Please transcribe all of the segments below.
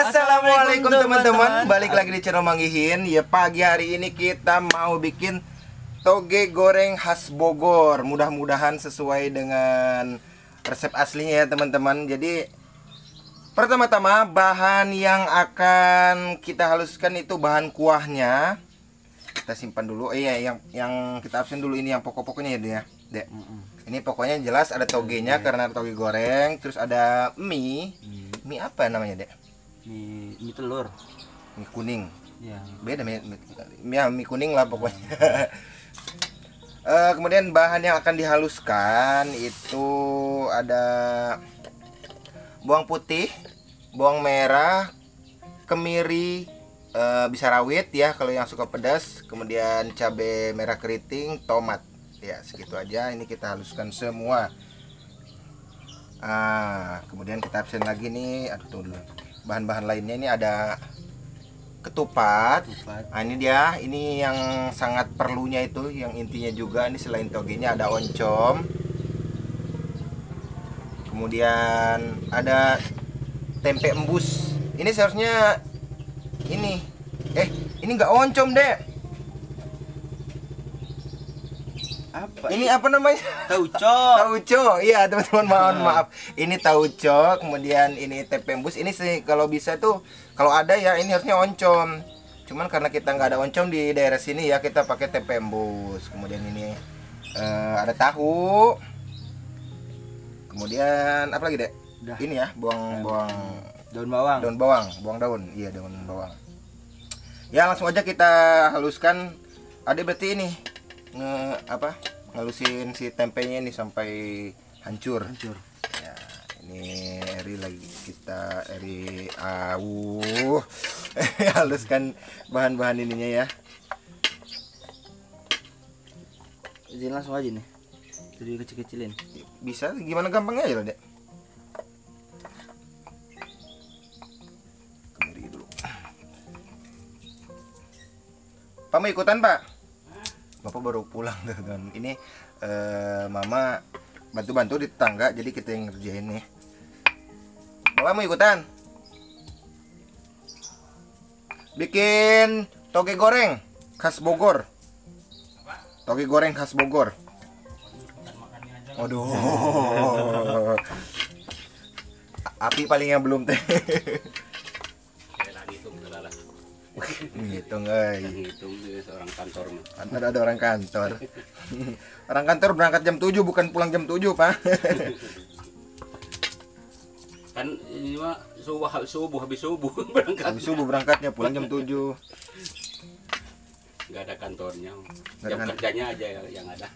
Assalamualaikum teman-teman, balik lagi di channel Manggihin. Ya pagi hari ini kita mau bikin toge goreng khas Bogor. Mudah-mudahan sesuai dengan resep aslinya ya teman-teman. Jadi pertama-tama bahan yang akan kita haluskan itu bahan kuahnya. Kita simpan dulu. Eh, iya, yang yang kita absen dulu ini yang pokok-pokoknya ya, dia. Dek. Ini pokoknya jelas ada togenya karena toge goreng, terus ada mie. Mie apa namanya, Dek? Mie mie telur. Mie kuning. ya beda mie, mie, ya, mie kuning lah pokoknya. Eh, kemudian bahan yang akan dihaluskan itu ada bawang putih bawang merah kemiri eh, bisa rawit ya kalau yang suka pedas kemudian cabai merah keriting tomat. Ya segitu aja. Ini kita haluskan semua. Ah kemudian kita absen lagi nih. Aduh tunggu dulu bahan-bahan lainnya ini ada ketupat Ketupat. Nah, ini dia, ini yang sangat perlunya itu, yang intinya juga ini selain togenya ada oncom. Kemudian ada tempe embus. Ini seharusnya ini. Eh, ini nggak oncom, Dek. Apa Ini apa namanya? tauco Tauco. Iya, teman-teman, mohon maaf. Ini tauco, kemudian ini tempe embus. Ini sih kalau bisa tuh kalau ada ya ini harusnya oncom. Cuman karena kita nggak ada oncom di daerah sini ya kita pakai tempe embus. Kemudian ini eh, ada tahu. Kemudian apa lagi, Dek? Udah. Ini ya, buang buang daun bawang daun bawang, buang daun. Iya, daun bawang. Ya, langsung aja kita haluskan. Ada berarti ini nge apa? Ngalusin si tempenya ini sampai hancur. hancur Ya, ini Eri lagi kita Eri au haluskan bahan-bahan ininya ya. jadi langsung aja nih jadi kecil-kecilin Bisa gimana gampangnya aja loh, Dek. Kemiri dulu. Pak mau ikutan, Pak? Bapak baru pulang tuh, dan ini eh, Mama bantu-bantu di tetangga, jadi kita yang ngerjain nih. Bapak mau ikutan? Bikin toge goreng khas Bogor. Toge goreng khas Bogor. Waduh. Api palingnya belum teh. Ngitung guys. Hitung dia seorang kantor. Ada ada orang kantor. orang kantor berangkat jam 7 bukan pulang jam 7, Pak. Kan ini mah subuh subuh habis subuh berangkat. Habis subuh berangkatnya pulang jam 7. Enggak ada kantornya. Nggak Jam kantor. kerjanya aja yang ada.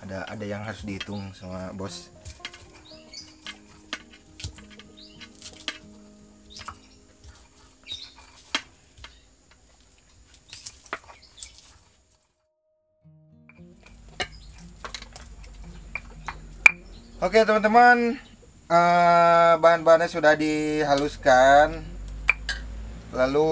Ada ada yang harus dihitung sama bos. Oke teman-teman, eh, bahan-bahannya sudah dihaluskan. Lalu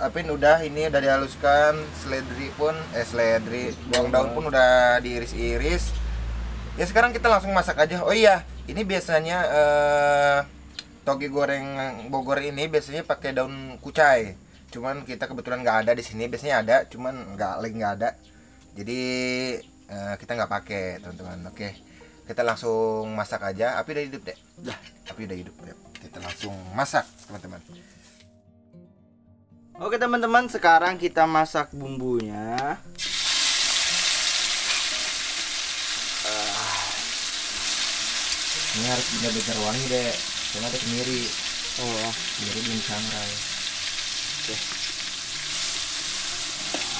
apin udah ini udah dihaluskan, seledri pun eh seledri, bawang daun pun udah diiris-iris. Ya sekarang kita langsung masak aja. Oh iya, ini biasanya eh toge goreng Bogor ini biasanya pakai daun kucai. Cuman kita kebetulan nggak ada di sini. Biasanya ada, cuman nggak lagi nggak ada. Jadi eh, kita nggak pakai teman-teman. Oke, kita langsung masak aja. Api udah hidup deh. Udah. Api udah hidup. Yuk, Kita langsung masak teman-teman. oke teman-teman sekarang kita masak bumbunya Ini harus benar-benar wangi deh. Karena ada kemiri. oh Kemiri belum sangrai.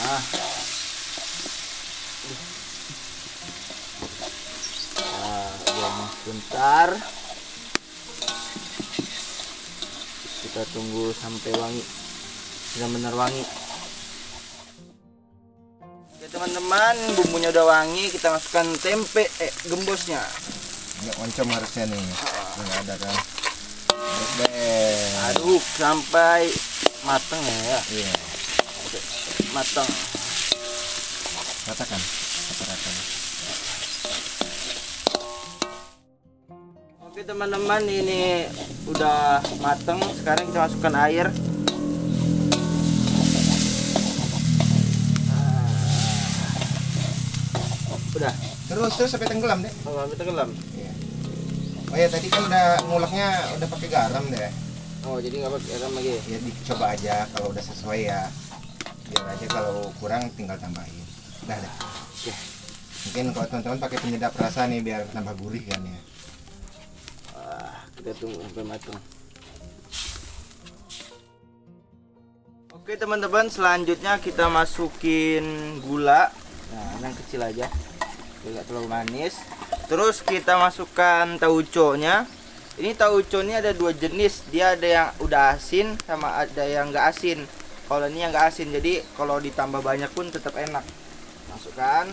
ah sebentar kita tunggu sampai wangi benar-benar wangi Oke teman-teman bumbunya udah wangi kita masukkan tempe eh gembosnya Ini oncom harusnya nih. Nggak ada kan. Aduk sampai mateng ya Iya. Oke, mateng Ratakan. Rata-rata. Teman-teman ini udah mateng. Sekarang kita masukkan air. Ah. Udah. Terus terus sampai tenggelam deh. Oh, sampai tenggelam. Iya. Oh ya tadi kan udah nguleknya udah pakai garam deh. Oh, jadi nggak pakai garam lagi. Ya dicoba aja kalau udah sesuai ya. Biar aja kalau kurang tinggal tambahin. Udah dah. Oke. Mungkin kalau teman-teman pakai penyedap rasa nih biar tambah gurih kan ya. Kita tunggu sampai matang. Oke teman-teman, selanjutnya kita masukin gula. Nah, yang kecil aja. Tidak terlalu manis. Terus kita masukkan tauco-nya. Ini tauco ini ada dua jenis. Dia ada yang udah asin sama ada yang nggak asin. Kalau ini yang nggak asin, jadi kalau ditambah banyak pun tetap enak. Masukkan.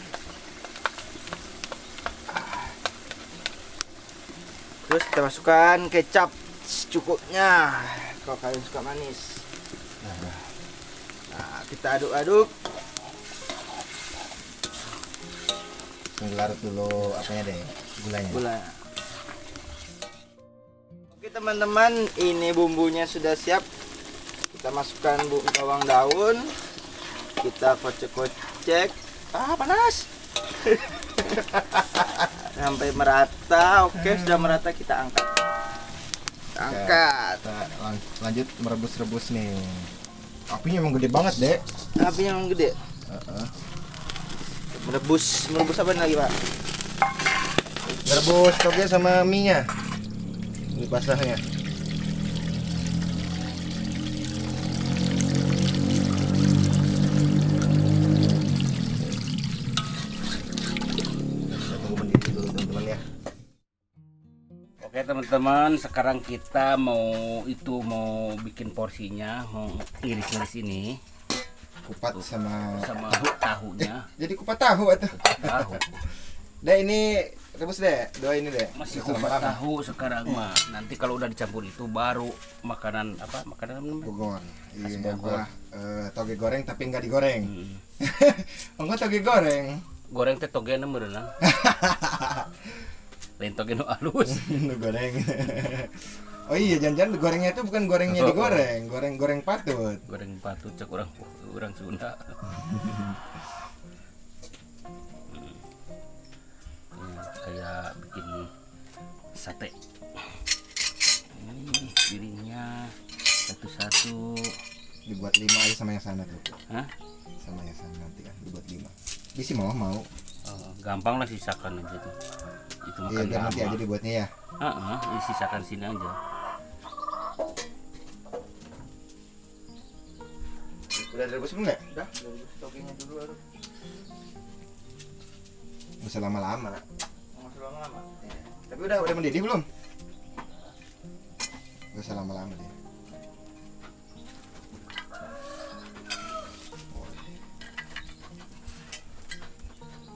Terus kita masukkan kecap secukupnya kalau kalian suka manis. Nah, kita aduk-aduk. Larut dulu apanya deh gulanya. Gula. Oke teman-teman, ini bumbunya sudah siap. Kita masukkan bumbu bawang daun. Kita kocek-kocek. Ah, panas. Sampai merata. Oke, sudah merata kita angkat. Kita angkat. Kita lan- lanjut merebus-rebus nih. Apinya emang gede banget deh. Apinya yang gede. Heeh. Merebus, merebus apa lagi, Pak? Merebus toge sama mie-nya. Ini basahnya. Oke teman-teman, sekarang kita mau itu mau bikin porsinya, mau iris-iris ini Kupat sama sama tahunya. jadi kupat tahu atau Tahu. Deh ini rebus deh, dua ini deh. Masih kupat lama-lama. tahu sekarang mah. Nanti kalau udah dicampur itu baru makanan apa? Makanan? Bogor. Iya, Bogor. Eh, toge goreng tapi nggak digoreng. Hmm. Enggak toge goreng. Goreng teh togena meureunang. Lain toge nu alus. Lu goreng. oh iya, jangan-jangan gorengnya itu bukan gorengnya Oh, digoreng, goreng-goreng patut. Goreng patut cek orang orang Sunda. Hmm. Ya, kayak bikin sate. Ini piringnya satu-satu. Dibuat lima aja sama yang sana tuh. Hah? Sama yang sana nanti kan dibuat lima. Bisa mau mau. Oh, gampang lah sisakan aja tuh. Itu Iya, makan biar nanti aja dibuatnya ya. Heeh, disisakan sini aja. Udah direbus belum nggak? Udah, merebus togenya dulu baru. Nggak usah lama-lama. Nggak usah lama-lama. Tapi udah udah mendidih belum? Gak usah lama-lama deh.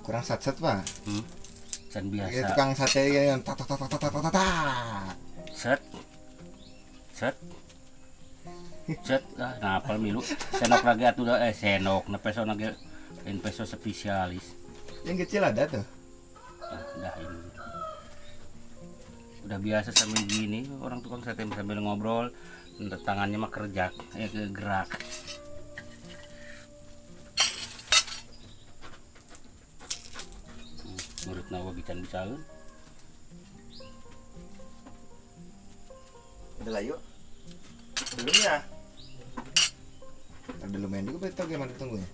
kurang sat sat pak. Hmm? San biasa. ya, tukang sate yang tata tata tata tata tak set. Set. Set. Ah napal milu? Senok lagi atau eh senok. Nepeso lagi? Peso spesialis. Yang kecil ada tuh. Ah, dah ini. Udah biasa sambil gini orang tukang sate sambil ngobrol tangannya mah kerja eh gerak. Menurut nawa bican bisaun. Udah lah yuk. Belum ya? Ada lumayan juga berarti gimana tunggunya?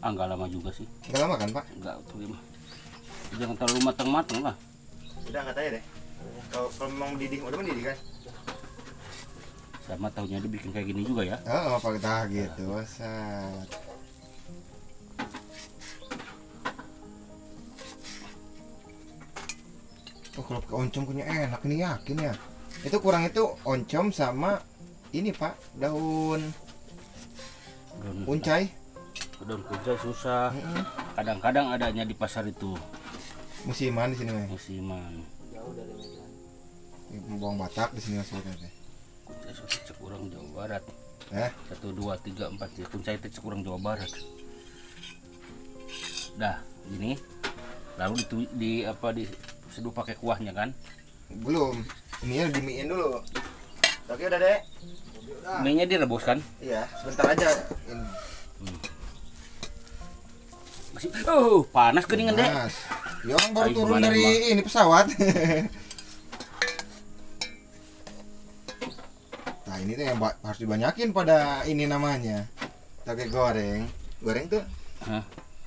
Ah nggak lama juga sih. Enggak lama kan pak? Enggak tuh gimana. Jangan terlalu matang-matang lah. Udah angkat aja deh. Kalau kalau memang mendidih, udah mendidih kan? Sama tahunya dibikin kayak gini juga ya. Oh, pakai tah gitu, wasat. Oh, kalau pakai oncom punya enak ini yakin ya. Itu kurang itu oncom sama ini pak daun Daun, uncai. daun kucai susah. Kadang-kadang adanya di pasar itu Musiman di sini mah. musiman. Jauh dari Medan. Bawang Batak di sini maksudnya. Kuncai susah cek orang Jawa Barat. Eh, Satu dua tiga empat ya. Kuncai itu cek orang Jawa Barat. Dah, ini. Lalu itu di apa di seduh pakai kuahnya kan. Belum. Ini dimiin dulu. Oke udah deh. Udah. Mie-nya direbus kan? Iya, sebentar aja. Ini. Masih oh, panas keningan deh. Ya orang baru Ayo, turun dari Mbak? ini pesawat. nah ini tuh yang harus dibanyakin pada ini namanya. Pakai goreng. Goreng tuh Hah?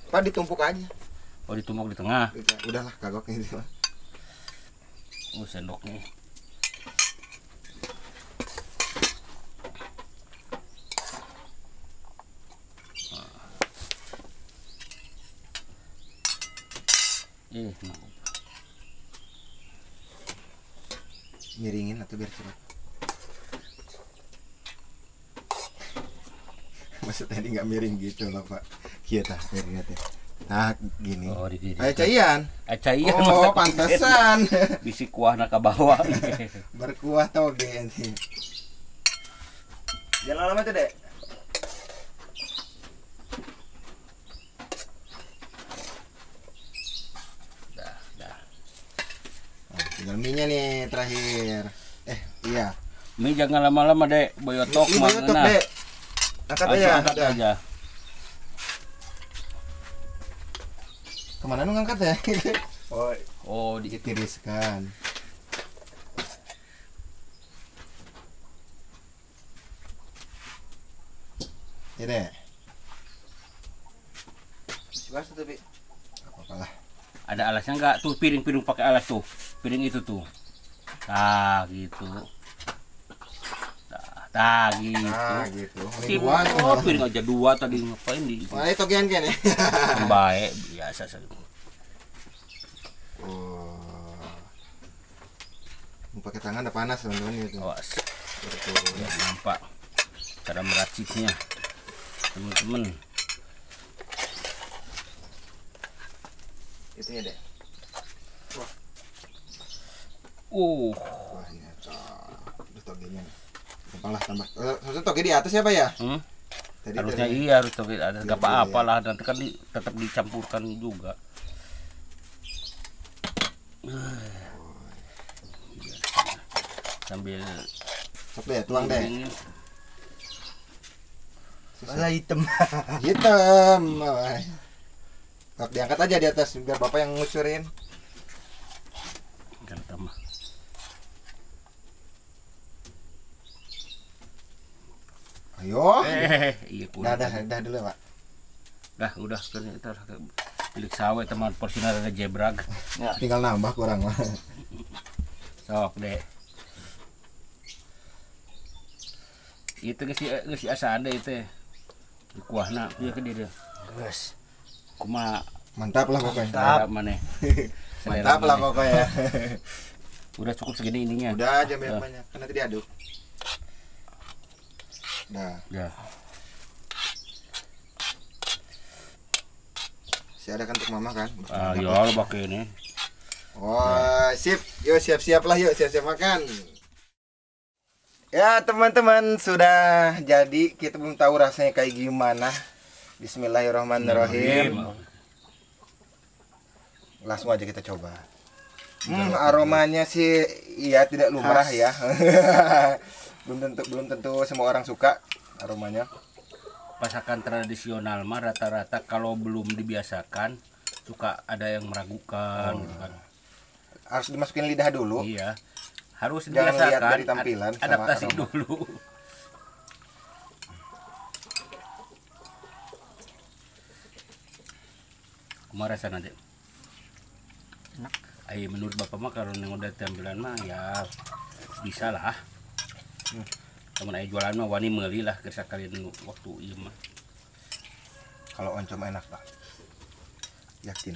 Pak ditumpuk aja. Oh, ditumpuk di tengah. Udah- Udahlah kagok ini. Oh, sendoknya. Eh, nah. Miringin atau biar cepat. Maksudnya tadi nggak miring gitu loh Pak. Iya tah miringnya teh. Nah gini. Oh, di kiri. Cayan. Acaian Oh pantesan. Bisi kuah nak ke bawah. Berkuah toge nanti. Jangan lama tuh dek. dah, dah. Nah, tinggal minyak nih terakhir. Eh iya. Mie jangan lama-lama, Dek. Boyotok mah banyak ngena. dek. Angkat Aja, aja. angkat Udah. aja. Ke mana nu ngangkat ya? oh, Oh, di ditiriskan. Ya deh. Basah tapi. Apa-apa lah. ada alasnya enggak tuh piring-piring pakai alas tuh. Piring itu tuh. Nah, gitu. Nah, nah gitu. Nah gitu. Tim, dua oh, aja dua tadi ngapain di Wah, itu gian kan ya. baik biasa saja. Oh. Mau pakai tangan udah panas teman-teman itu. Awas, Betul. ya nampak cara meraciknya. Teman-teman, Itu ya deh. uh, Wah, ini Udah togenya. Gampang lah tambah. Harusnya toge di atas ya Pak ya? hmm? Tadi harusnya tadi. iya harus tapi ada gak dia- apa-apa lah nanti kan di- tetap dicampurkan juga sambil Sok deh, tuang deh. Malah hitam. Hitam. Sok diangkat aja di atas biar Bapak yang ngucurin. Jangan tambah. Ayo. eh iya Dah, kurang dah, dah dulu Pak. dah udah kan kita pilih sawit teman porsinya ada jebrag Tinggal nambah kurang mah. sok deh itu geus geus asa ada itu di kuahna dia ke dia Gus. kuma Mantap lah pokoknya. selera mana Mantap lah pokoknya. udah cukup segini ininya Udah aja banyak banyak. Kan nanti diaduk. Nah, ya si ada kan untuk mama kan. ah ya lo pakai ini Oh, sip. Yuk siap-siap lah yuk, siap-siap makan. Ya teman-teman sudah jadi kita belum tahu rasanya kayak gimana. Bismillahirrahmanirrahim. Langsung aja kita coba. Hmm, aromanya sih iya tidak lumrah Khas. ya. belum tentu belum tentu semua orang suka aromanya. masakan tradisional mah rata-rata kalau belum dibiasakan suka ada yang meragukan Oh. gitu kan. Harus dimasukin lidah dulu. Iya. Harus Jangan dibiasakan. lihat dari tampilan ad- sama adaptasi aroma. dulu. Kemarin rasa nanti. Enak. Ay, menurut bapak mah kalau yang udah tampilan mah ya bisa lah. Hmm. Temen ayah jualan mah wani meuli lah kerja kalian waktu iya mah. Kalau oncom enak, Pak. Yakin.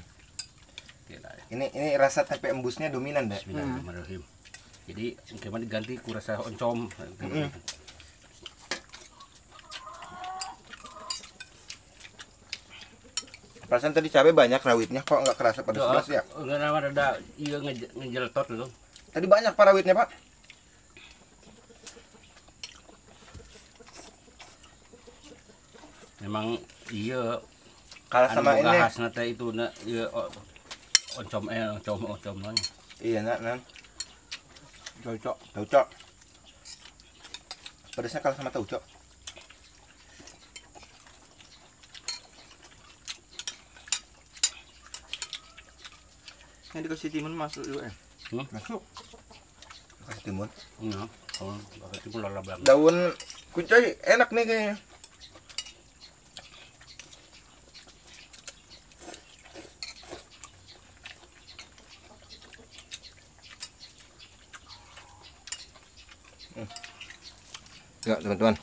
Lah ya. Ini ini rasa tempe embusnya dominan, Dek. Bismillahirrahmanirrahim. Jadi ke mana diganti ku rasa oncom. Mm-mm. Perasaan tadi cabai banyak rawitnya kok nggak kerasa pada sebelas ya? Enggak ada iya nge- ngejeltot gitu. Tadi banyak pak rawitnya pak. Memang iya Kalah anu sama ini. khasna teh itu na iya oncom eh oncom oncom nanya. Iya nak nan. Cocok. Tauco. Pedasnya kalah sama tauco. Yang dikasih timun masuk juga ya. Masuk. Kasih timun. Iya, kalau pakai timun lala banget. Daun kucai enak nih kayaknya. Teman-teman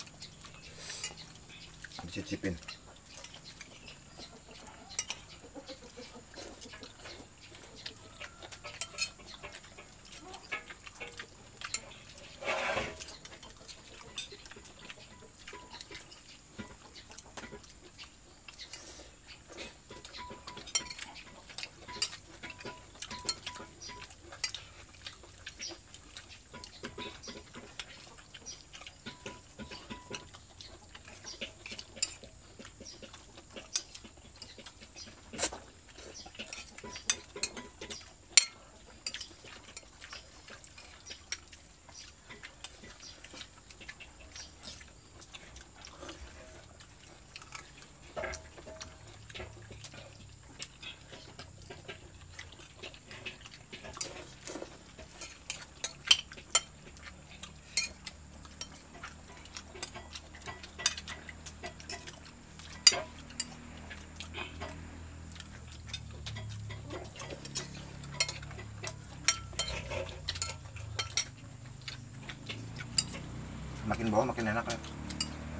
Makin bawah makin enak ya.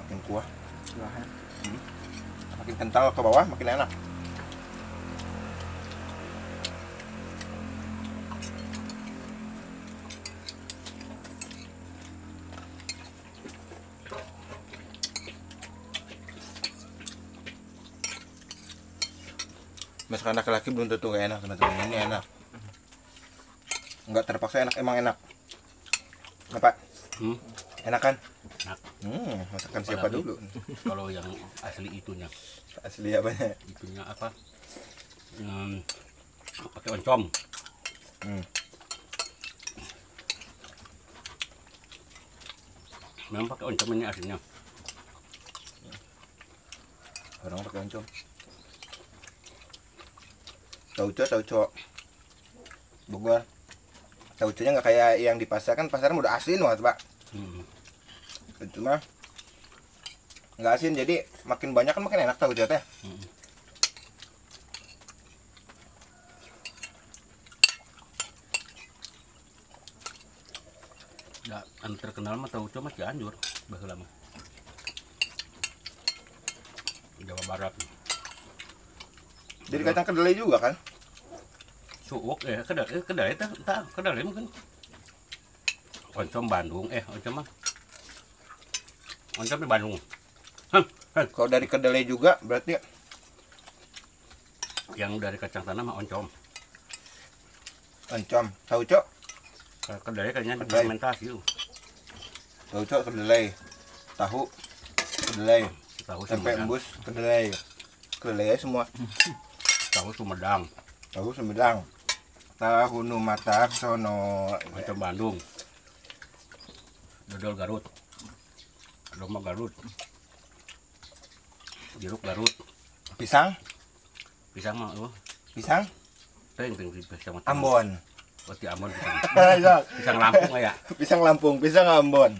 Makin kuah. Silahkan. Makin kental ke bawah makin enak. Masakan laki-laki belum tentu gak enak teman-teman. Ini enak. Nggak terpaksa enak, emang enak. Bapak, Hmm, enak kan? Hmm, masakan siapa Apalagi? dulu? Kalau yang asli itunya, Asli apanya? itunya apa? Hmm, pakai oncom. Hmm. Memang pakai oncom ini aslinya. Orang pakai oncom. Tauco, tauco. Bogor. Tauconya nggak kayak yang di pasar kan pasar udah asin banget pak. Hmm. Itu mah nggak asin jadi makin banyak kan makin enak tauco teh. Hmm. Ya, anu terkenal mah tahu cuma Cianjur, baheula mah. Jawa Barat. Jadi kacang kedelai juga kan? Suwok eh kedelai eh, kedelai tah kedelai mungkin. Oncom Bandung eh oncom mah. Oncom di Bandung. Kalau dari kedelai juga berarti Yang dari kacang tanah mah oncom. oncom. Tauco, Kalau kedelai kayaknya fermentasi tuh. tauco kedelai. Tahu kedelai. Tahu Tempe Sumedang. embus kedelai. Kedelai semua. Tahu Sumedang, Tahu Sumedang. Tahu nu matak sono. oncom Bandung. Dodol Garut. Domba Garut. Jeruk Garut. Pisang, Pisang mah oh, pisang teuing teuing pisang mah. Ambon. Oh, ti Ambon pisang. Pisang Lampung ya. pisang Lampung, pisang Ambon.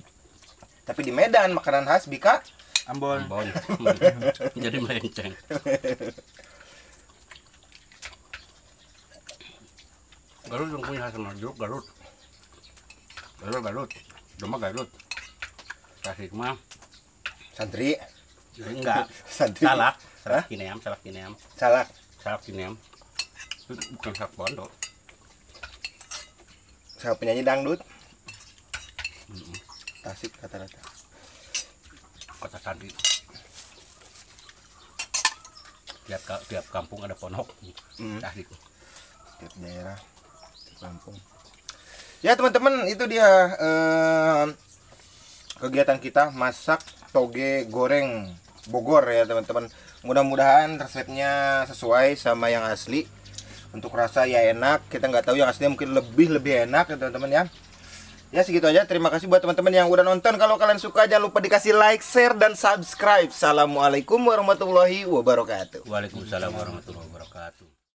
Tapi di Medan makanan khas Bika Ambon. Ambon. Jadi melenceng. Garut yang punya sama jeruk Garut. Garut Garut. Domba Garut. Tasik mah santri, enggak. santri. Salak, salak kineam, salak kineam, Salak. salak kineam. Itu bukan salak pondok. Saya penyanyi dangdut. Tasik rata-rata. Kota Sandi. Tiap tiap kampung ada pondok. Hmm. Tasik. Tiap daerah, tiap kampung. Ya teman-teman, itu dia eh, kegiatan kita masak toge goreng Bogor ya teman-teman. Mudah-mudahan resepnya sesuai sama yang asli. Untuk rasa ya enak, kita nggak tahu yang asli mungkin lebih lebih enak ya teman-teman ya. Ya segitu aja. Terima kasih buat teman-teman yang udah nonton. Kalau kalian suka jangan lupa dikasih like, share, dan subscribe. Assalamualaikum warahmatullahi wabarakatuh. Waalaikumsalam warahmatullahi wabarakatuh.